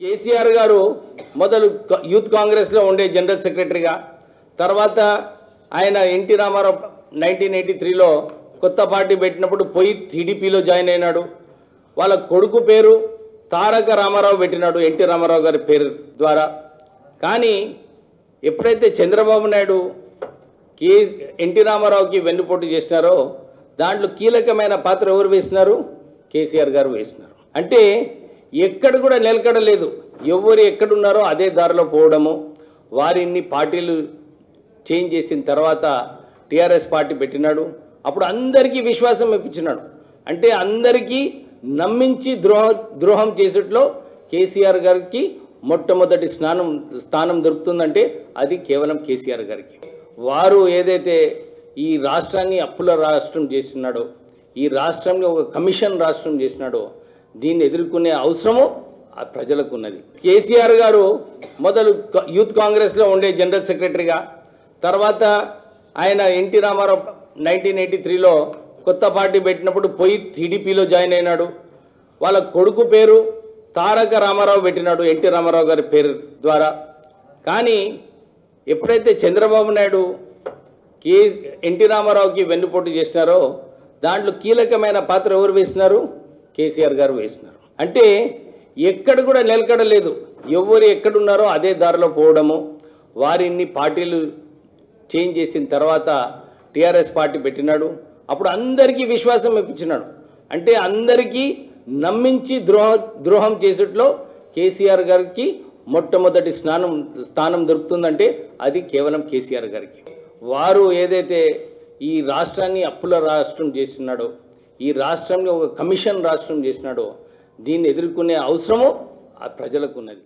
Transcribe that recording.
కేసీఆర్ గారు మొదలు యూత్ కాంగ్రెస్లో ఉండే జనరల్ సెక్రటరీగా తర్వాత ఆయన ఎన్టీ రామారావు నైన్టీన్ ఎయిటీ త్రీలో కొత్త పార్టీ పెట్టినప్పుడు పోయి టీడీపీలో జాయిన్ అయినాడు. వాళ్ళ కొడుకు పేరు తారక రామారావు పెట్టినాడు ఎన్టీ రామారావు గారి పేరు ద్వారా. కానీ ఎప్పుడైతే చంద్రబాబు నాయుడు కే ఎన్టీ రామారావుకి వెన్నుపోటు చేసినారో దాంట్లో కీలకమైన పాత్ర ఎవరు వేసినారు? కేసీఆర్ గారు వేసినారు. అంటే ఎక్కడ కూడా నిలకడలేదు ఎవరు ఎక్కడున్నారో అదే దారిలో పోవడము. వారిని పార్టీలు చేంజ్ చేసిన తర్వాత టీఆర్ఎస్ పార్టీ పెట్టినాడు. అప్పుడు అందరికీ విశ్వాసం ఇప్పించినాడు. అంటే అందరికీ నమ్మించి ద్రోహ ద్రోహం చేసేట్లో కేసీఆర్ గారికి మొట్టమొదటి స్నానం స్థానం దొరుకుతుందంటే అది కేవలం కేసీఆర్ గారికి. వారు ఏదైతే ఈ రాష్ట్రాన్ని అప్పుల రాష్ట్రం చేస్తున్నాడో ఈ రాష్ట్రాన్ని ఒక కమిషన్ రాష్ట్రం చేసినాడో దీన్ని ఎదుర్కొనే అవసరము ఆ ప్రజలకు ఉన్నది కేసీఆర్ గారు మొదలు యూత్ కాంగ్రెస్లో ఉండే జనరల్ సెక్రటరీగా తర్వాత ఆయన ఎన్టీ రామారావు నైన్టీన్ ఎయిటీ త్రీలో కొత్త పార్టీ పెట్టినప్పుడు పోయి టీడీపీలో జాయిన్ అయినాడు. వాళ్ళ కొడుకు పేరు తారక రామారావు పెట్టినాడు ఎన్టీ రామారావు గారి పేరు ద్వారా. కానీ ఎప్పుడైతే చంద్రబాబు నాయుడు కే ఎన్టీ రామారావుకి వెన్నుపోటు చేసినారో దాంట్లో కీలకమైన పాత్ర ఎవరు వేసినారు? కేసీఆర్ గారు వేసినారు. అంటే ఎక్కడ కూడా నిలకడలేదు. ఎవరు ఎక్కడున్నారో అదే దారిలో పోవడము వారిని పార్టీలు చేంజ్ చేసిన తర్వాత టీఆర్ఎస్ పార్టీ పెట్టినాడు. అప్పుడు అందరికీ విశ్వాసం ఇప్పించినాడు. అంటే అందరికీ నమ్మించి ద్రోహ ద్రోహం చేసేట్లో కేసీఆర్ గారికి మొట్టమొదటి స్నానం స్థానం దొరుకుతుందంటే అది కేవలం కేసీఆర్ గారికి. వారు ఏదైతే ఈ రాష్ట్రాన్ని అప్పుల రాష్ట్రం చేస్తున్నాడో ఈ రాష్ట్రంలో ఒక కమిషన్ రాష్ట్రం చేసినాడో దీన్ని ఎదుర్కొనే అవసరము ఆ ప్రజలకు ఉన్నది.